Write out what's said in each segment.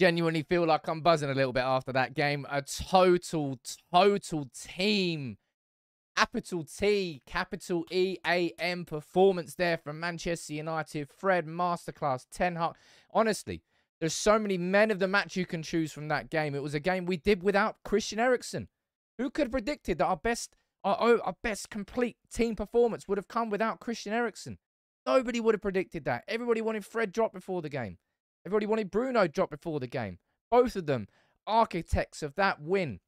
Genuinely feel like I'm buzzing a little bit after that game. A total, total team, capital T, capital E A M performance there from Manchester United. Fred, masterclass, Ten Hag. Honestly, there's so many men of the match you can choose from that game. It was a game we did without Christian Eriksen. Who could have predicted that our best, our, our best complete team performance would have come without Christian Eriksen? Nobody would have predicted that. Everybody wanted Fred dropped before the game. Everybody wanted Bruno drop before the game. Both of them architects of that win.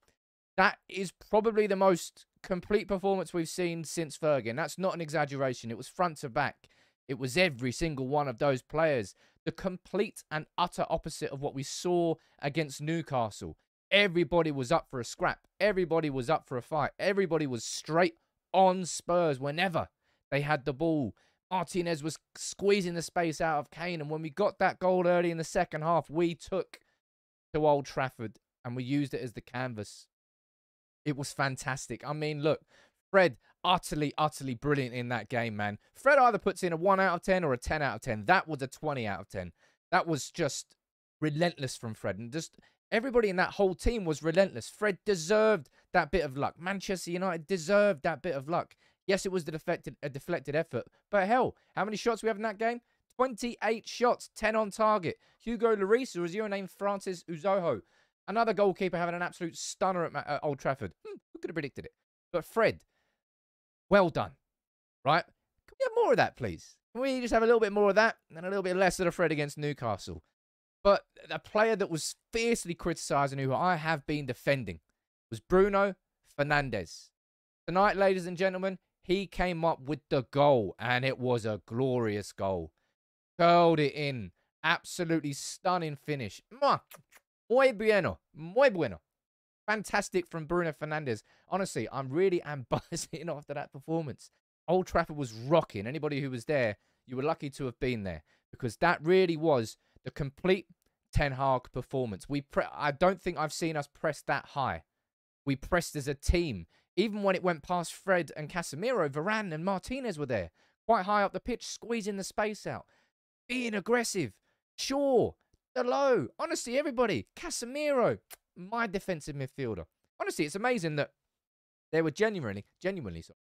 That is probably the most complete performance we've seen since Fergie. That's not an exaggeration. It was front to back. It was every single one of those players. The complete and utter opposite of what we saw against Newcastle. Everybody was up for a scrap. Everybody was up for a fight. Everybody was straight on Spurs whenever they had the ball. Martinez was squeezing the space out of Kane. And when we got that goal early in the second half, we took to Old Trafford and we used it as the canvas. It was fantastic. I mean, look, Fred, utterly, utterly brilliant in that game, man. Fred either puts in a 1 out of 10 or a 10 out of 10. That was a 20 out of 10. That was just relentless from Fred. And just everybody in that whole team was relentless. Fred deserved that bit of luck. Manchester United deserved that bit of luck. Yes, it was the deflected, a deflected effort, but hell, how many shots we have in that game? 28 shots, 10 on target. Hugo Lloris, or is your name Francis Uzoho? Another goalkeeper having an absolute stunner at, Old Trafford. Hmm, who could have predicted it? But Fred, well done, right? Can we have more of that, please? Can we just have a little bit more of that and a little bit less of the Fred against Newcastle? But a player that was fiercely criticised and who I have been defending was Bruno Fernandes. Tonight, ladies and gentlemen, he came up with the goal, and it was a glorious goal. Curled it in. Absolutely stunning finish. Muy bueno. Muy bueno. Fantastic from Bruno Fernandes. Honestly, I'm really am buzzing after that performance. Old Trafford was rocking. Anybody who was there, you were lucky to have been there because that really was the complete Ten Hag performance. We I don't think I've seen us press that high. We pressed as a team. Even when it went past Fred and Casemiro, Varane and Martinez were there, quite high up the pitch, squeezing the space out, being aggressive. Sure, Dalot, honestly, everybody, Casemiro, my defensive midfielder. Honestly, it's amazing that they were genuinely, genuinely, sorry,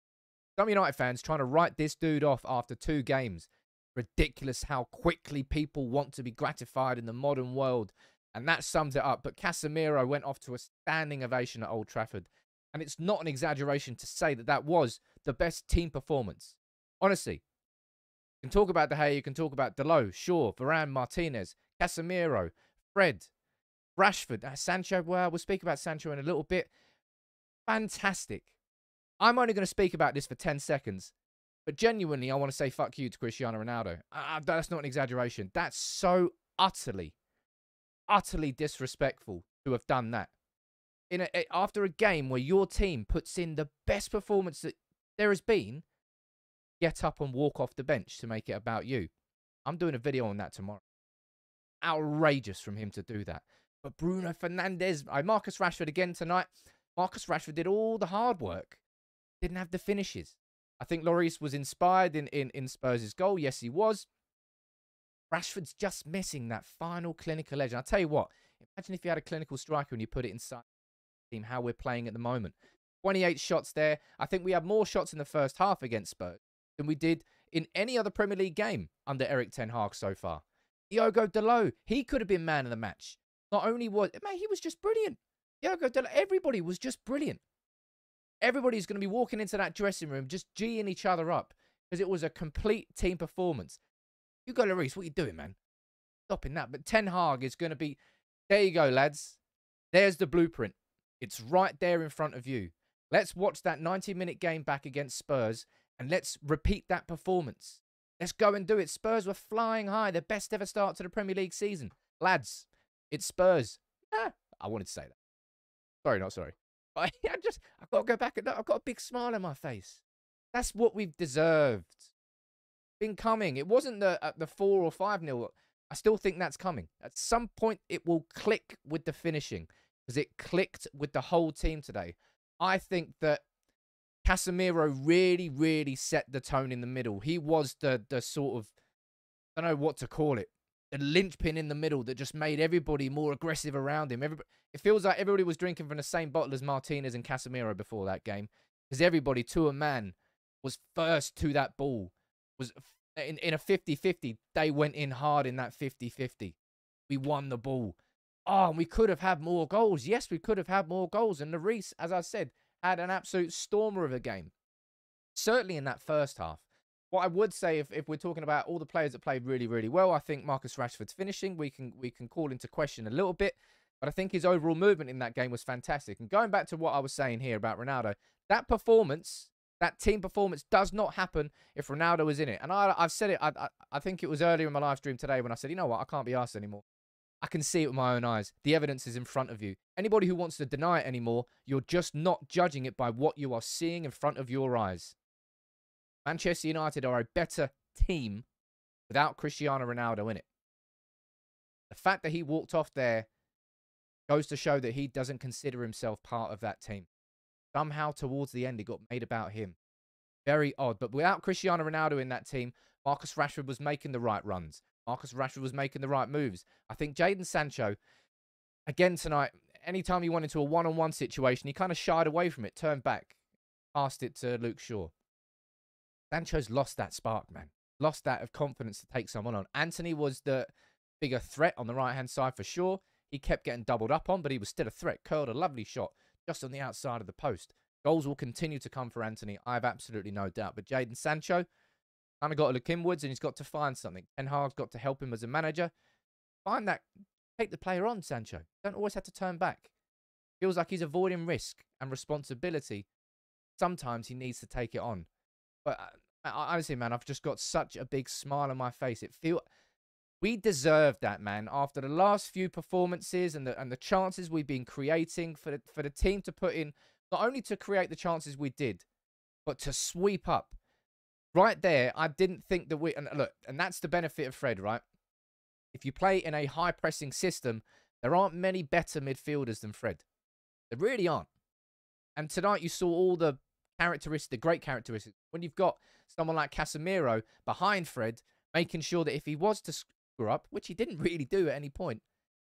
some United fans trying to write this dude off after two games. Ridiculous how quickly people want to be gratified in the modern world. And that sums it up. But Casemiro went off to a standing ovation at Old Trafford. And it's not an exaggeration to say that that was the best team performance. Honestly, you can talk about De Gea, you can talk about Dalot, sure, Varane, Martinez, Casemiro, Fred, Rashford, uh, Sancho. Well, we'll speak about Sancho in a little bit. Fantastic. I'm only going to speak about this for 10 seconds, but genuinely, I want to say fuck you to Cristiano Ronaldo. Uh, that's not an exaggeration. That's so utterly, utterly disrespectful to have done that in a, after a game where your team puts in the best performance that there has been, get up and walk off the bench to make it about you. I'm doing a video on that tomorrow. Outrageous from him to do that. But Bruno Fernandes, I Marcus Rashford again tonight. Marcus Rashford did all the hard work. Didn't have the finishes. I think Lloris was inspired in, in, in Spurs' goal. Yes, he was. Rashford's just missing that final clinical edge. And I'll tell you what, imagine if you had a clinical striker and you put it inside team, how we're playing at the moment. 28 shots there. I think we had more shots in the first half against Spurs than we did in any other Premier League game under Erik Ten Hag so far. Diogo Dalot, he could have been man of the match. Not only was, man, he was just brilliant. Diogo Dalot, everybody was just brilliant. Everybody's going to be walking into that dressing room just geeing each other up because it was a complete team performance. Hugo Lloris, what are you doing, man? Stopping that. But Ten Hag is going to be, there you go, lads. There's the blueprint. It's right there in front of you. Let's watch that 90 minute game back against Spurs and let's repeat that performance. Let's go and do it. Spurs were flying high, the best ever start to the Premier League season. Lads, it's Spurs. Ah, I wanted to say that. Sorry, not sorry. I, I just, I've got to go back and I've got a big smile on my face. That's what we've deserved. Been coming. It wasn't the uh, the four or five nil. I still think that's coming. At some point, it will click with the finishing because it clicked with the whole team today. I think that Casemiro really, really set the tone in the middle. He was the the sort of I don't know what to call it. the linchpin in the middle that just made everybody more aggressive around him. Everybody, it feels like everybody was drinking from the same bottle as Martinez and Casemiro before that game because everybody to a man was first to that ball. Was in, in a 50-50, they went in hard in that 50-50. We won the ball. Oh, we could have had more goals. Yes, we could have had more goals. And Lloris, as I said, had an absolute stormer of a game. Certainly in that first half. What I would say, if, if we're talking about all the players that played really, really well, I think Marcus Rashford's finishing we can we can call into question a little bit. But I think his overall movement in that game was fantastic. And going back to what I was saying here about Ronaldo, that performance, that team performance, does not happen if Ronaldo is in it. And I, have said it. I, I, I think it was earlier in my live stream today when I said, you know what, I can't be asked anymore. I can see it with my own eyes. The evidence is in front of you. Anybody who wants to deny it anymore, you're just not judging it by what you are seeing in front of your eyes. Manchester United are a better team without Cristiano Ronaldo in it. The fact that he walked off there goes to show that he doesn't consider himself part of that team. Somehow, towards the end, it got made about him. Very odd. But without Cristiano Ronaldo in that team, Marcus Rashford was making the right runs. Marcus Rashford was making the right moves. I think Jadon Sancho, again tonight, anytime he went into a one on one situation, he kind of shied away from it, turned back, passed it to Luke Shaw. Sancho's lost that spark, man. Lost that of confidence to take someone on. Antony was the bigger threat on the right hand side for sure. He kept getting doubled up on, but he was still a threat. Curled a lovely shot just on the outside of the post. Goals will continue to come for Antony. I have absolutely no doubt. But Jadon Sancho, kind of got to look inwards and he's got to find something. Ten Hag's got to help him as a manager. Find that, take the player on, Sancho. Don't always have to turn back. Feels like he's avoiding risk and responsibility. Sometimes he needs to take it on. But uh, honestly, man, I've just got such a big smile on my face. It feel we deserve that, man. After the last few performances and the and the chances we've been creating for the, for the team to put in, not only to create the chances we did, but to sweep up. Right there, I didn't think that we and look, and that's the benefit of Fred, right? If you play in a high pressing system, there aren't many better midfielders than Fred. There really aren't. And tonight you saw all the characteristics, the great characteristics. When you've got someone like Casemiro behind Fred, making sure that if he was to screw up, which he didn't really do at any point,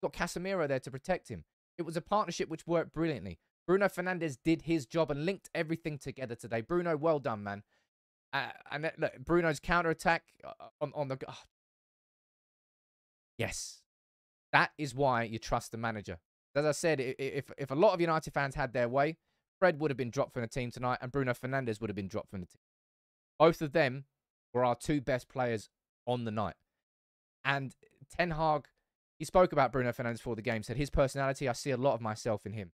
got Casemiro there to protect him. It was a partnership which worked brilliantly. Bruno Fernandes did his job and linked everything together today. Bruno, well done, man. Uh, and look, Bruno's counter attack uh, on, on the. Oh. Yes. That is why you trust the manager. As I said, if, if a lot of United fans had their way, Fred would have been dropped from the team tonight, and Bruno Fernandes would have been dropped from the team. Both of them were our two best players on the night. And Ten Hag, he spoke about Bruno Fernandes before the game, said his personality, I see a lot of myself in him.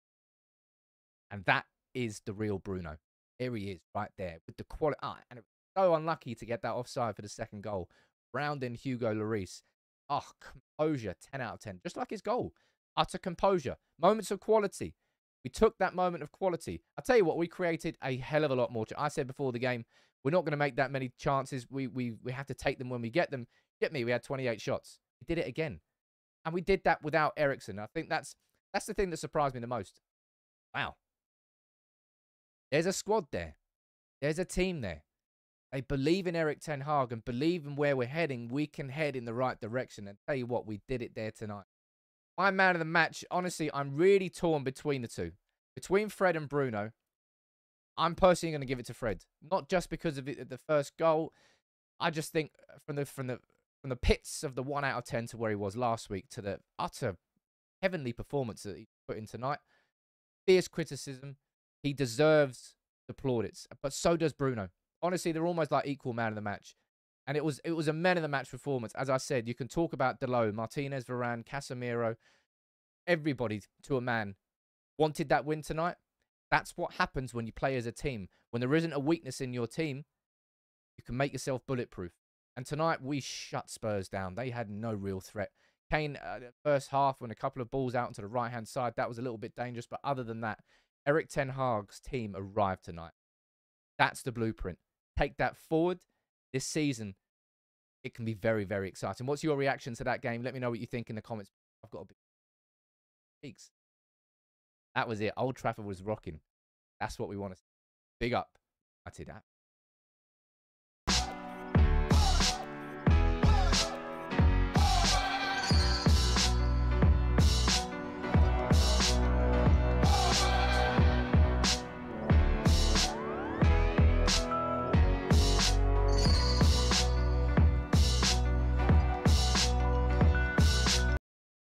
And that is the real Bruno. Here he is, right there, with the quality. Ah, and so unlucky to get that offside for the second goal. Rounding Hugo Lloris. Oh, composure, 10 out of 10. Just like his goal. Utter composure. Moments of quality. We took that moment of quality. I tell you what, we created a hell of a lot more. I said before the game, we're not going to make that many chances. We we we have to take them when we get them. Get me, we had 28 shots. We did it again, and we did that without Eriksen. I think that's that's the thing that surprised me the most. Wow, there's a squad there. There's a team there. They believe in Erik Ten Hag and believe in where we're heading. We can head in the right direction. And tell you what, we did it there tonight. My man of the match, honestly, I'm really torn between the two. Between Fred and Bruno, I'm personally going to give it to Fred. Not just because of the first goal. I just think uh, from the from the from the pits of the one out of ten to where he was last week to the utter heavenly performance that he put in tonight. Fierce criticism. He deserves the plaudits, but so does Bruno. Honestly, they're almost like equal man of the match. And it was it was a man of the match performance. As I said, you can talk about Dalot, Martinez, Varane, Casemiro, everybody to a man wanted that win tonight. That's what happens when you play as a team. When there isn't a weakness in your team, you can make yourself bulletproof. And tonight we shut Spurs down. They had no real threat. Kane, uh, first half, when a couple of balls out onto the right hand side, that was a little bit dangerous. But other than that, Erik Ten Hag's team arrived tonight. That's the blueprint. Take that forward this season, it can be very, very exciting. What's your reaction to that game? Let me know what you think in the comments. I've got a big cheeks. That was it. Old Trafford was rocking. That's what we want to see. Big up. I did that.